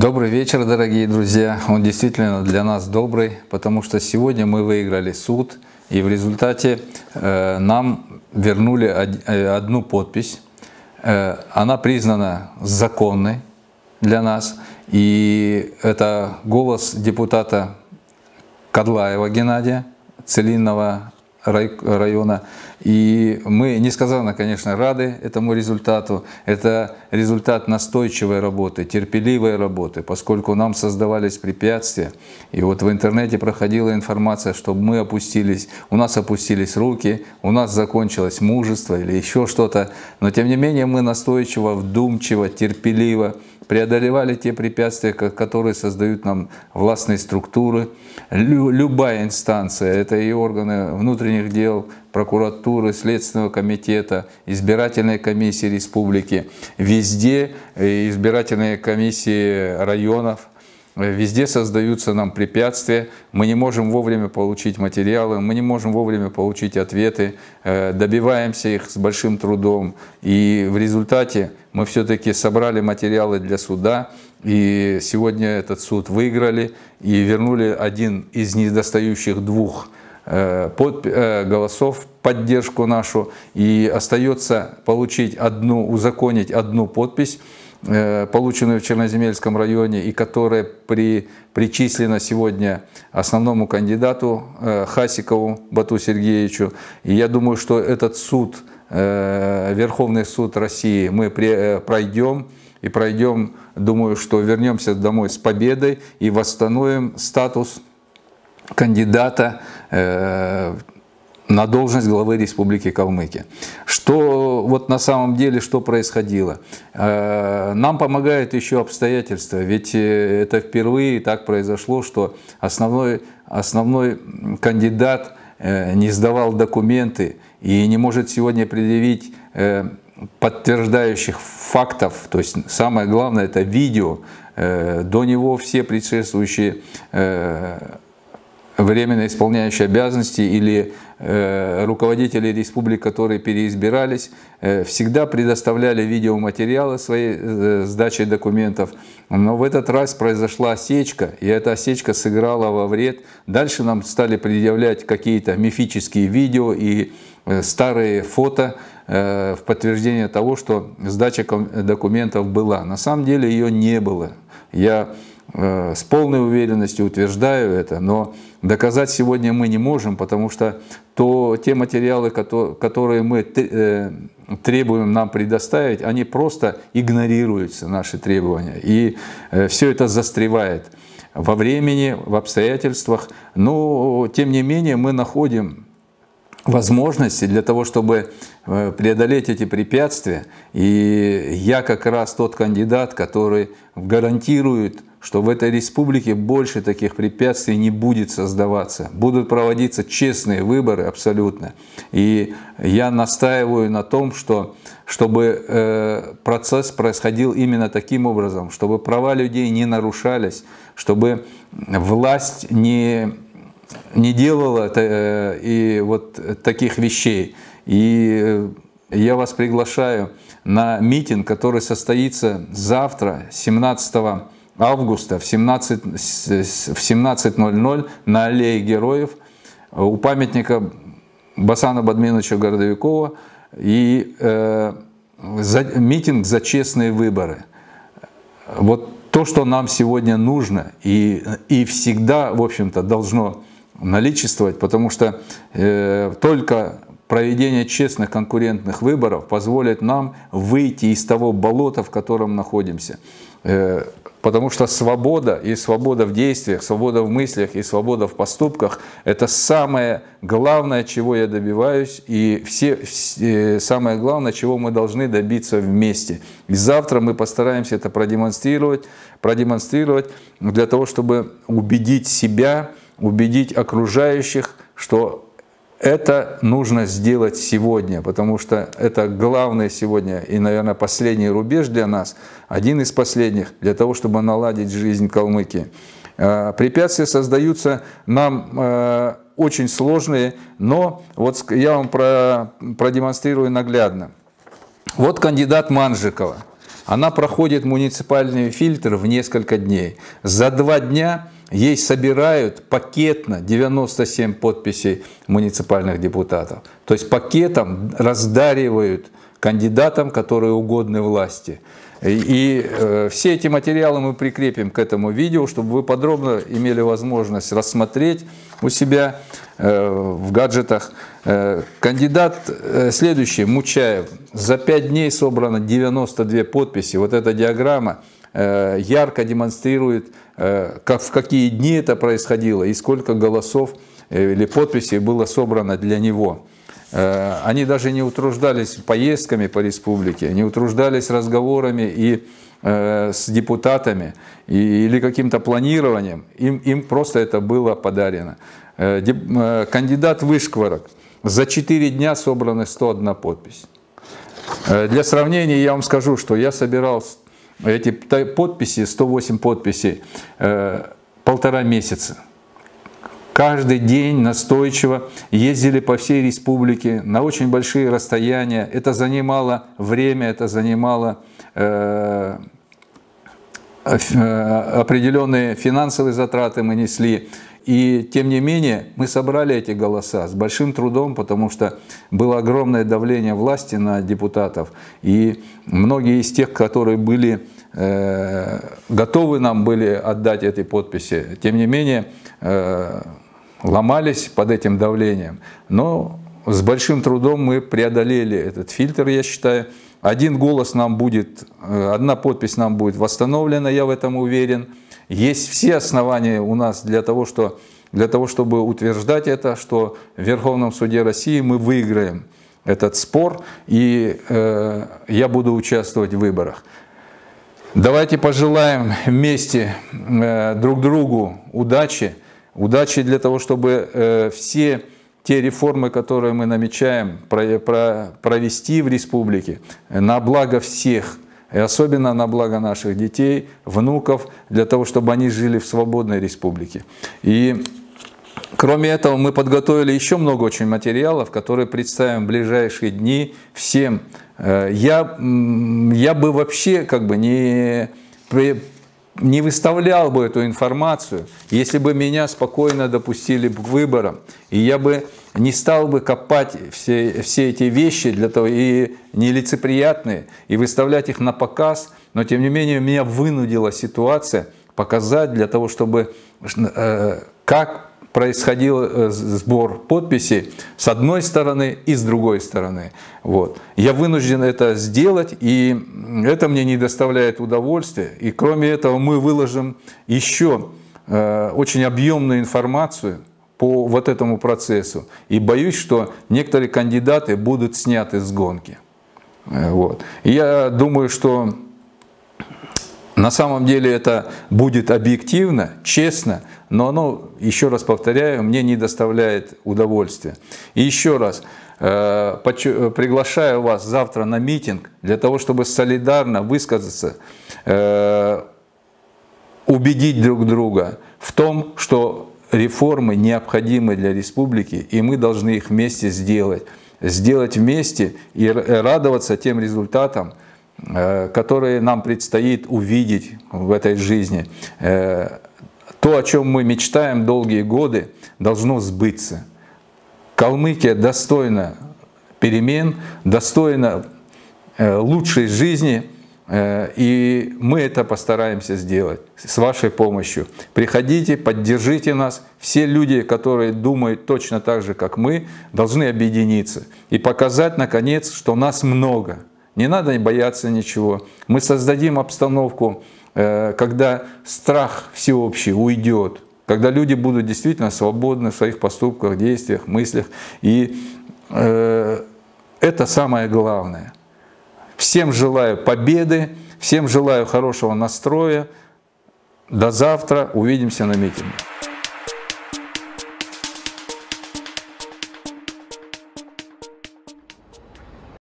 Добрый вечер, дорогие друзья. Он действительно для нас добрый, потому что сегодня мы выиграли суд, и в результате э, нам вернули од, э, одну подпись. Э, она признана законной для нас, и это голос депутата Кадлаева Геннадия, Целинного района. И мы несказанно, конечно, рады этому результату. Это результат настойчивой работы, терпеливой работы, поскольку нам создавались препятствия. И вот в интернете проходила информация, чтобы мы опустились, у нас опустились руки, у нас закончилось мужество или еще что-то. Но тем не менее мы настойчиво, вдумчиво, терпеливо преодолевали те препятствия, которые создают нам властные структуры. Любая инстанция, это и органы внутренних дел, прокуратуры, Следственного комитета, избирательной комиссии республики, везде э, избирательные комиссии районов – Везде создаются нам препятствия, мы не можем вовремя получить материалы, мы не можем вовремя получить ответы, э, добиваемся их с большим трудом. И в результате мы все-таки собрали материалы для суда, и сегодня этот суд выиграли и вернули один из недостающих двух э, под, э, голосов поддержку нашу, и остается получить одну, узаконить одну подпись, Э, полученную в Черноземельском районе и которая при, причислена сегодня основному кандидату э, Хасикову Бату Сергеевичу. И я думаю, что этот суд, э, Верховный суд России, мы пройдем и пройдем, думаю, что вернемся домой с победой и восстановим статус кандидата на должность главы Республики Калмыкия. Что вот на самом деле, что происходило? Э, нам помогает еще обстоятельства, ведь э, это впервые так произошло, что основной, основной кандидат э, не сдавал документы и не может сегодня предъявить подтверждающих фактов, то есть самое главное это видео, до него все предшествующие временно исполняющие обязанности или э, руководители республик, которые переизбирались, э, всегда предоставляли видеоматериалы своей э, сдачи документов. Но в этот раз произошла осечка, и эта осечка сыграла во вред. Дальше нам стали предъявлять какие-то мифические видео и старые фото в подтверждение того, что сдача документов была. На самом деле ее не было. Я Э, с полной уверенностью утверждаю это, но доказать сегодня мы не можем, потому что то, те материалы, которые мы э, требуем нам предоставить, они просто игнорируются, наши требования. И э, все это застревает во времени, в обстоятельствах. Но, тем не менее, мы находим возможности для того, чтобы преодолеть эти препятствия. И я как раз тот кандидат, который гарантирует что в этой республике больше таких препятствий не будет создаваться. Будут проводиться честные выборы абсолютно. И я настаиваю на том, что чтобы э, процесс происходил именно таким образом, чтобы права людей не нарушались, чтобы власть не, не делала э, и вот таких вещей. И э, я вас приглашаю на митинг, который состоится завтра, 17 августа в 17.00 в 17 на аллее героев у памятника Басана Бадминовича Городовикова и э, за, митинг за честные выборы. Вот то, что нам сегодня нужно и, и всегда, в общем-то, должно наличествовать, потому что э, только проведение честных конкурентных выборов позволит нам выйти из того болота, в котором находимся. Э, Потому что свобода и свобода в действиях, свобода в мыслях и свобода в поступках – это самое главное, чего я добиваюсь, и все, все, самое главное, чего мы должны добиться вместе. И завтра мы постараемся это продемонстрировать, продемонстрировать для того, чтобы убедить себя, убедить окружающих, что это нужно сделать сегодня, потому что это главное сегодня и, наверное, последний рубеж для нас, один из последних, для того, чтобы наладить жизнь Калмыкии. Препятствия создаются нам очень сложные, но вот я вам продемонстрирую наглядно. Вот кандидат Манжикова. Она проходит муниципальный фильтр в несколько дней. За два дня ей собирают пакетно 97 подписей муниципальных депутатов. То есть пакетом раздаривают кандидатам, которые угодны власти. И э, все эти материалы мы прикрепим к этому видео, чтобы вы подробно имели возможность рассмотреть у себя э, в гаджетах. Э, кандидат э, следующий, Мучаев. За 5 дней собрано 92 подписи. Вот эта диаграмма ярко демонстрирует, э, как, в какие дни это происходило и сколько голосов э, или подписей было собрано для него. Э, они даже не утруждались поездками по республике, не утруждались разговорами и э, с депутатами или каким-то планированием. Им, им просто это было подарено. Э, кандидат Вышкворок. За 4 дня собраны 101 подпись. Для сравнения я вам скажу, что я собирал эти подписи, 108 подписей, полтора месяца каждый день настойчиво ездили по всей республике на очень большие расстояния. Это занимало время, это занимало э, э, определенные финансовые затраты мы несли. И тем не менее мы собрали эти голоса с большим трудом, потому что было огромное давление власти на депутатов. И многие из тех, которые были э, готовы нам были отдать эти подписи, тем не менее э, ломались под этим давлением. Но с большим трудом мы преодолели этот фильтр, я считаю. Один голос нам будет, э, одна подпись нам будет восстановлена, я в этом уверен. Есть все основания у нас для того, что, для того чтобы утверждать это, что в Верховном суде России мы выиграем этот спор, и э, я буду участвовать в выборах. Давайте пожелаем вместе э, друг другу удачи. Удачи для того, чтобы э, все те реформы, которые мы намечаем, провести в республике на благо всех, и особенно на благо наших детей, внуков, для того, чтобы они жили в свободной республике. И Кроме этого, мы подготовили еще много очень материалов, которые представим в ближайшие дни всем. Э, я, я бы вообще как бы не не выставлял бы эту информацию, если бы меня спокойно допустили к выборам, и я бы не стал бы копать все, все эти вещи для того и нелицеприятные, и выставлять их на показ, но тем не менее меня вынудила ситуация показать для того, чтобы э, как происходил э, сбор подписей с одной стороны и с другой стороны. Вот. Я вынужден это сделать, и это мне не доставляет удовольствия. И кроме этого мы выложим еще э, очень объемную информацию по вот этому процессу. И боюсь, что некоторые кандидаты будут сняты с гонки. Э, вот. И я думаю, что на самом деле это будет объективно, честно, но оно, еще раз повторяю, мне не доставляет удовольствия. И еще раз, э, приглашаю вас завтра на митинг для того, чтобы солидарно высказаться, э, убедить друг друга в том, что реформы необходимы для республики, и мы должны их вместе сделать. Сделать вместе и радоваться тем результатам, Э, которые нам предстоит увидеть в этой жизни. Э, то, о чем мы мечтаем долгие годы, должно сбыться. Калмыкия достойна перемен, достойна э, лучшей жизни, и мы это постараемся сделать с вашей помощью. Приходите, поддержите нас. Все люди, которые думают точно так же, как мы, должны объединиться и показать, наконец, что нас много – не надо бояться ничего. Мы создадим обстановку, э, когда страх всеобщий уйдет, когда люди будут действительно свободны в своих поступках, действиях, мыслях. И э, это самое главное. Всем желаю победы, всем желаю хорошего настроя. До завтра. Увидимся на митинге.